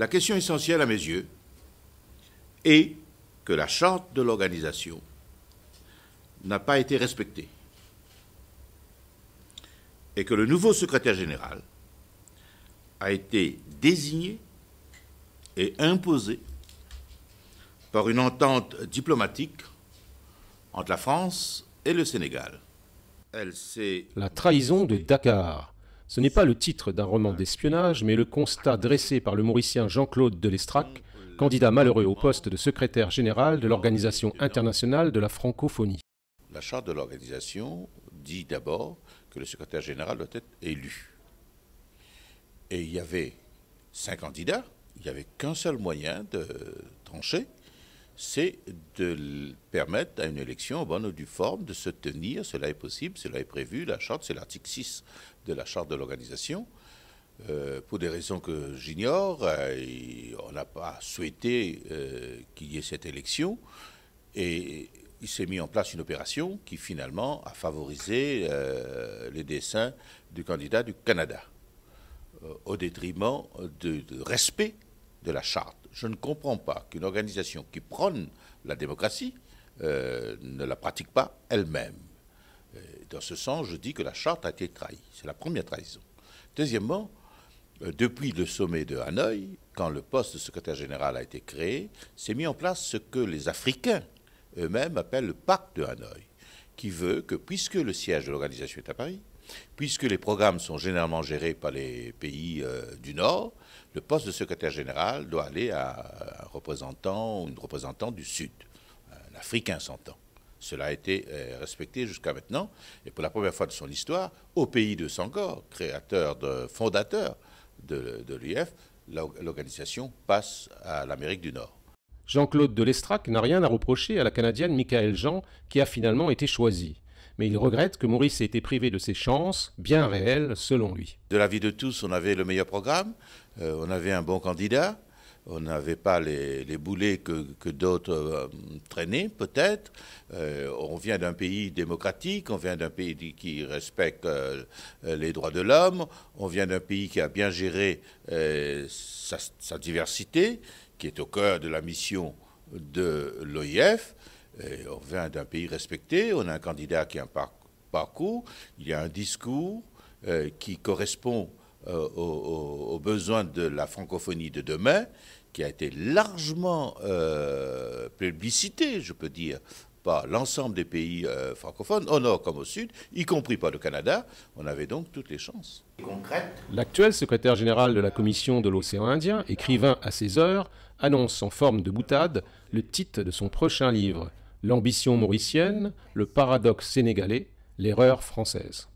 La question essentielle à mes yeux est que la charte de l'organisation n'a pas été respectée et que le nouveau secrétaire général a été désigné et imposé par une entente diplomatique entre la France et le Sénégal. Elle la trahison de Dakar. Ce n'est pas le titre d'un roman d'espionnage, mais le constat dressé par le mauricien Jean-Claude Delestrac, candidat malheureux au poste de secrétaire général de l'Organisation internationale de la francophonie. La charte de l'organisation dit d'abord que le secrétaire général doit être élu. Et il y avait cinq candidats, il n'y avait qu'un seul moyen de trancher, c'est de permettre à une élection bonne ou due forme de se tenir. Cela est possible, cela est prévu. La charte, c'est l'article 6 de la charte de l'organisation. Euh, pour des raisons que j'ignore, euh, on n'a pas souhaité euh, qu'il y ait cette élection. Et il s'est mis en place une opération qui finalement a favorisé les dessins du candidat du Canada, au détriment du respect de la charte. Je ne comprends pas qu'une organisation qui prône la démocratie euh, ne la pratique pas elle-même. Dans ce sens, je dis que la charte a été trahie. C'est la première trahison. Deuxièmement, euh, depuis le sommet de Hanoï, quand le poste de secrétaire général a été créé, s'est mis en place ce que les Africains eux-mêmes appellent le pacte de Hanoï, qui veut que puisque le siège de l'organisation est à Paris, puisque les programmes sont généralement gérés par les pays euh, du Nord, le poste de secrétaire général doit aller à un représentant ou une représentante du Sud, un Africain s'entend. Cela a été euh, respecté jusqu'à maintenant, et pour la première fois de son histoire, au pays de Sangor, créateur, fondateur de, de l'organisation passe à l'Amérique du Nord. Jean-Claude de Lestrac n'a rien à reprocher à la Canadienne Michael Jean, qui a finalement été choisie mais il regrette que Maurice ait été privé de ses chances, bien réelles selon lui. De l'avis de tous, on avait le meilleur programme, euh, on avait un bon candidat, on n'avait pas les, boulets que, d'autres euh, traînaient, peut-être. Euh, on vient d'un pays démocratique, on vient d'un pays qui respecte les droits de l'homme, on vient d'un pays qui a bien géré sa, sa, diversité, qui est au cœur de la mission de l'OIF on vient d'un pays respecté, on a un candidat qui a un parcours, il y a un discours euh, qui correspond euh, aux, besoins de la francophonie de demain, qui a été largement euh, publicité, je peux dire, par l'ensemble des pays francophones, au nord comme au sud, y compris par le Canada. On avait donc toutes les chances. L'actuel secrétaire général de la Commission de l'océan Indien, écrivain à ses heures, annonce en forme de boutade le titre de son prochain livre, L'ambition mauricienne, le paradoxe sénégalais, l'erreur française.